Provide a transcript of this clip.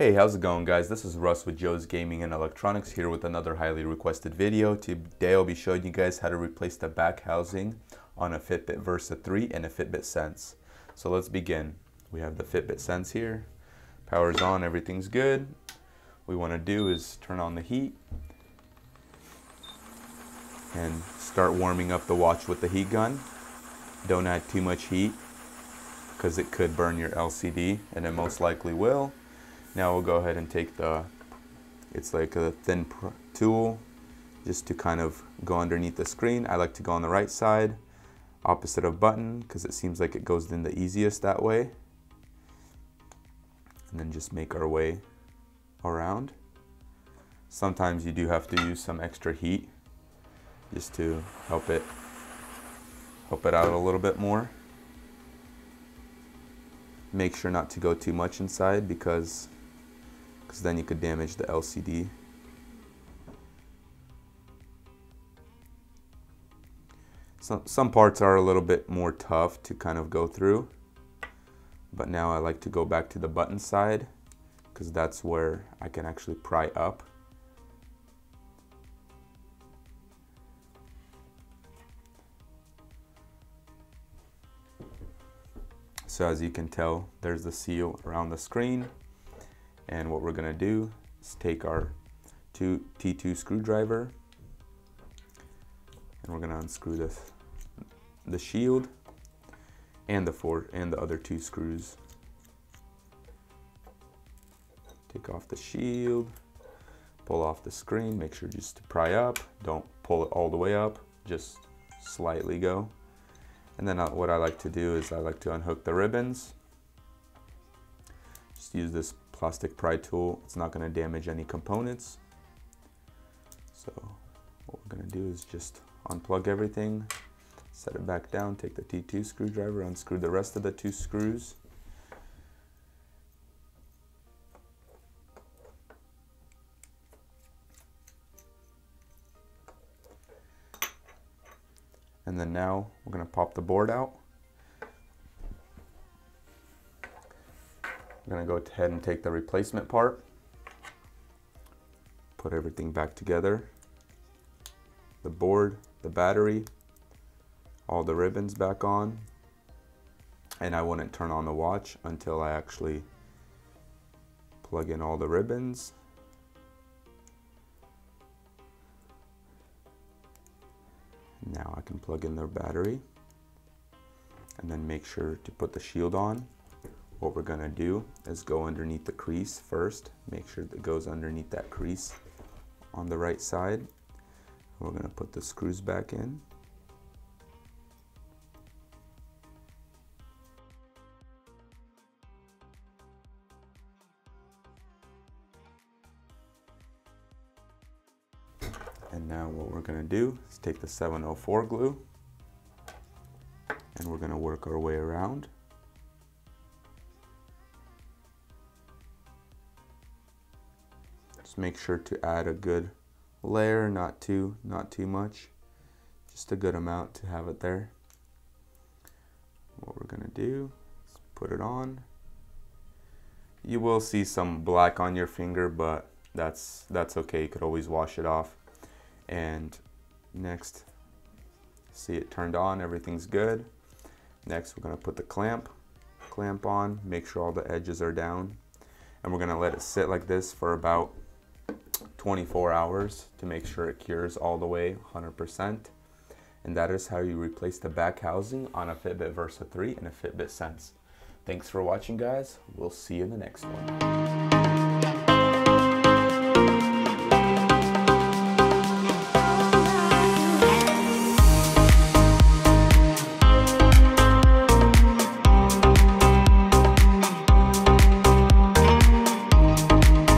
Hey, how's it going guys? This is Russ with Joe's Gaming and Electronics here with another highly requested video. Today I'll be showing you guys how to replace the back housing on a Fitbit Versa 3 and a Fitbit Sense. So let's begin. We have the Fitbit Sense here. Power's on, everything's good. What we want to do is turn on the heat and start warming up the watch with the heat gun. Don't add too much heat because it could burn your LCD and it most likely will. Now we'll go ahead and take the, it's like a thin tool just to kind of go underneath the screen. I like to go on the right side, opposite of button, because it seems like it goes in the easiest that way. And then just make our way around. Sometimes you do have to use some extra heat just to help it help it out a little bit more. Make sure not to go too much inside because because then you could damage the LCD. Some, some parts are a little bit more tough to kind of go through, but now I like to go back to the button side because that's where I can actually pry up. So as you can tell, there's the seal around the screen. And what we're gonna do is take our two T2 screwdriver and we're gonna unscrew this, the shield and the four and the other two screws. Take off the shield, pull off the screen, make sure just to pry up. Don't pull it all the way up, just slightly go. And then uh, what I like to do is I like to unhook the ribbons. Just use this plastic pry tool. It's not going to damage any components. So what we're going to do is just unplug everything, set it back down, take the T2 screwdriver, unscrew the rest of the two screws. And then now we're going to pop the board out. I'm gonna go ahead and take the replacement part, put everything back together, the board, the battery, all the ribbons back on, and I wouldn't turn on the watch until I actually plug in all the ribbons. Now I can plug in the battery. And then make sure to put the shield on what we're gonna do is go underneath the crease first. Make sure that goes underneath that crease on the right side. We're gonna put the screws back in. And now what we're gonna do is take the 704 glue and we're gonna work our way around. Just make sure to add a good layer, not too, not too much. Just a good amount to have it there. What we're gonna do is put it on. You will see some black on your finger, but that's that's okay. You could always wash it off. And next, see it turned on, everything's good. Next, we're gonna put the clamp, clamp on, make sure all the edges are down. And we're gonna let it sit like this for about 24 hours to make sure it cures all the way 100%. And that is how you replace the back housing on a Fitbit Versa 3 and a Fitbit Sense. Thanks for watching guys. We'll see you in the next one.